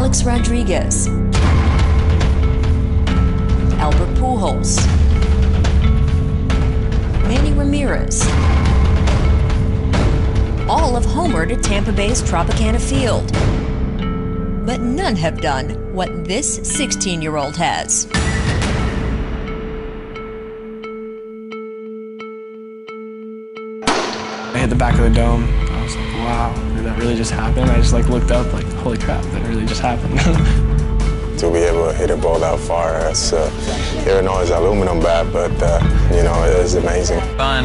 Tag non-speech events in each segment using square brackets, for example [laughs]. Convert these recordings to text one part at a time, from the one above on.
Alex Rodriguez, Albert Pujols, Manny Ramirez, all have homered at Tampa Bay's Tropicana Field. But none have done what this 16 year old has. I hit the back of the dome. I was like, wow, really just happened. I just like looked up like, holy crap, that really just happened. [laughs] to be able to hit a ball that far, it's, uh, even though it's aluminum bat, but uh, you know, it is amazing. Fun.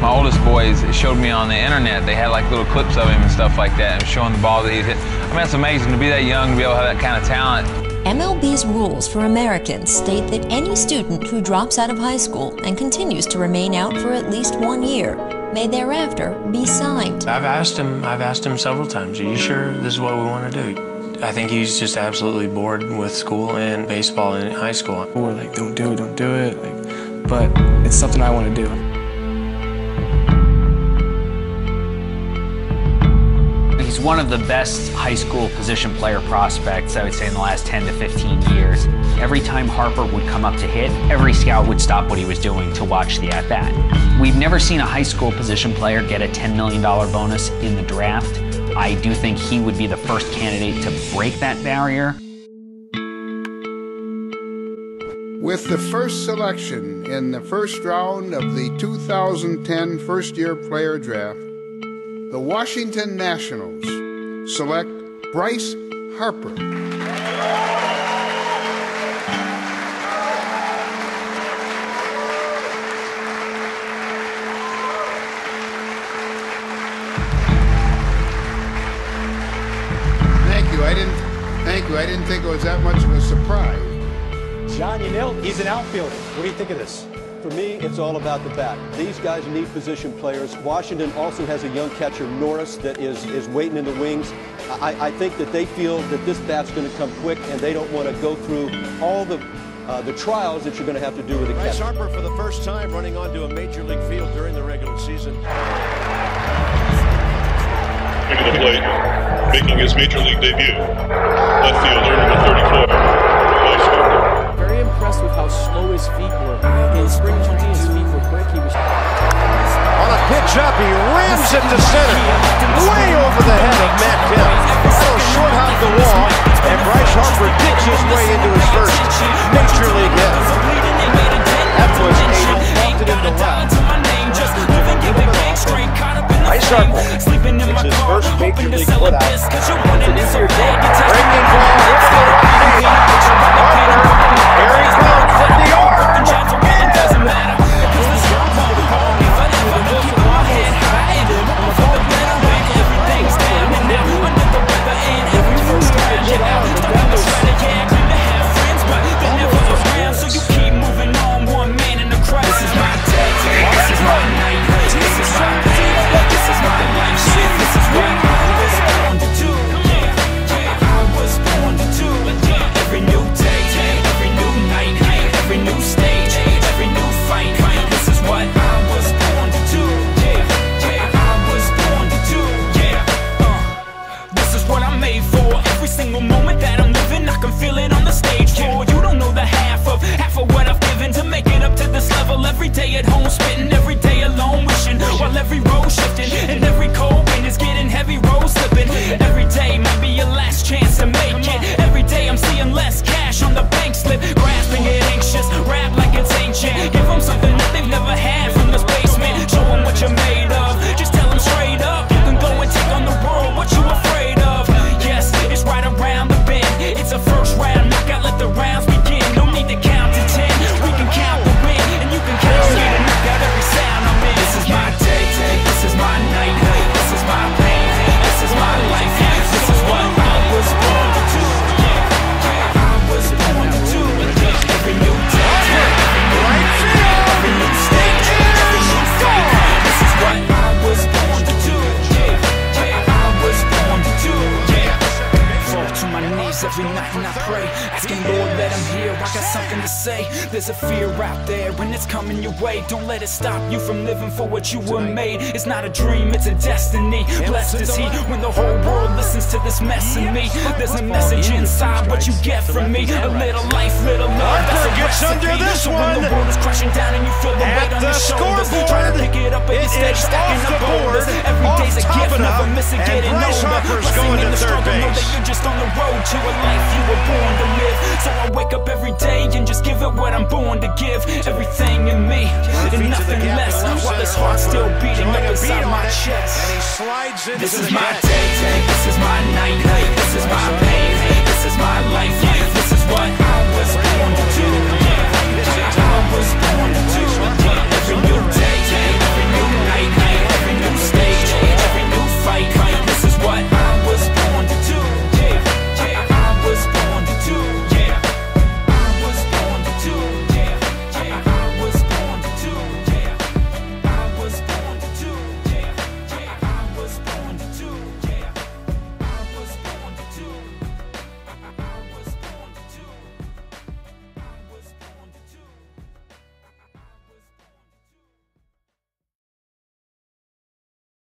My oldest boys showed me on the internet. They had like little clips of him and stuff like that, and showing the ball that he's hit. I mean, it's amazing to be that young to be able to have that kind of talent. MLB's rules for Americans state that any student who drops out of high school and continues to remain out for at least one year may thereafter be signed. I've asked him, I've asked him several times, are you sure this is what we want to do? I think he's just absolutely bored with school and baseball in high school. We're like, don't do it, don't do it. Like, but it's something I want to do. He's one of the best high school position player prospects, I would say, in the last 10 to 15 years. Every time Harper would come up to hit, every scout would stop what he was doing to watch the at bat. We've never seen a high school position player get a $10 million bonus in the draft. I do think he would be the first candidate to break that barrier. With the first selection in the first round of the 2010 first year player draft, the Washington Nationals select Bryce Harper. Thank you. I didn't thank you. I didn't think it was that much of a surprise. John, you He's an outfielder. What do you think of this? For me, it's all about the bat. These guys need position players. Washington also has a young catcher, Norris, that is, is waiting in the wings. I, I think that they feel that this bat's going to come quick, and they don't want to go through all the uh, the trials that you're going to have to do with a Bryce catcher. Harper for the first time running onto a major league field during the regular season. Making the plate, making his major league debut. Left fielder, number 34, Bryce Harper. Very impressed with how slow his feet were. In spring training, his feet were quick. He was On a pitch up, he rams it to center. Way over the head of Matt Kemp. Ball short hop the wall, and Bryce Harper digs his way into his first major league hit. That was a bumped it into left. Harper. It's his first major league put out. It's an easier day. Bringing ball the. and less got something to say. There's a fear out there, and it's coming your way. Don't let it stop you from living for what you were made. It's not a dream, it's a destiny. Blessed is he when the whole world listens to this mess in me. There's a message inside what you get from me. A little life, little love. That's a gets under this when the one. world is crashing down and you feel the weight on the your shoulders, try to pick it up, it instead stacking up the board, boulders. Every day's a gift, never up, miss it, and getting older. Blessing going in to the third struggle, know that you're just on the road to a life you were born to live. So I wake up every day and just give it what I'm born to give. Everything in me and nothing less. While this heart still beating up inside my chest. And he slides This is my day, this is my night, this is my pain, this is my life.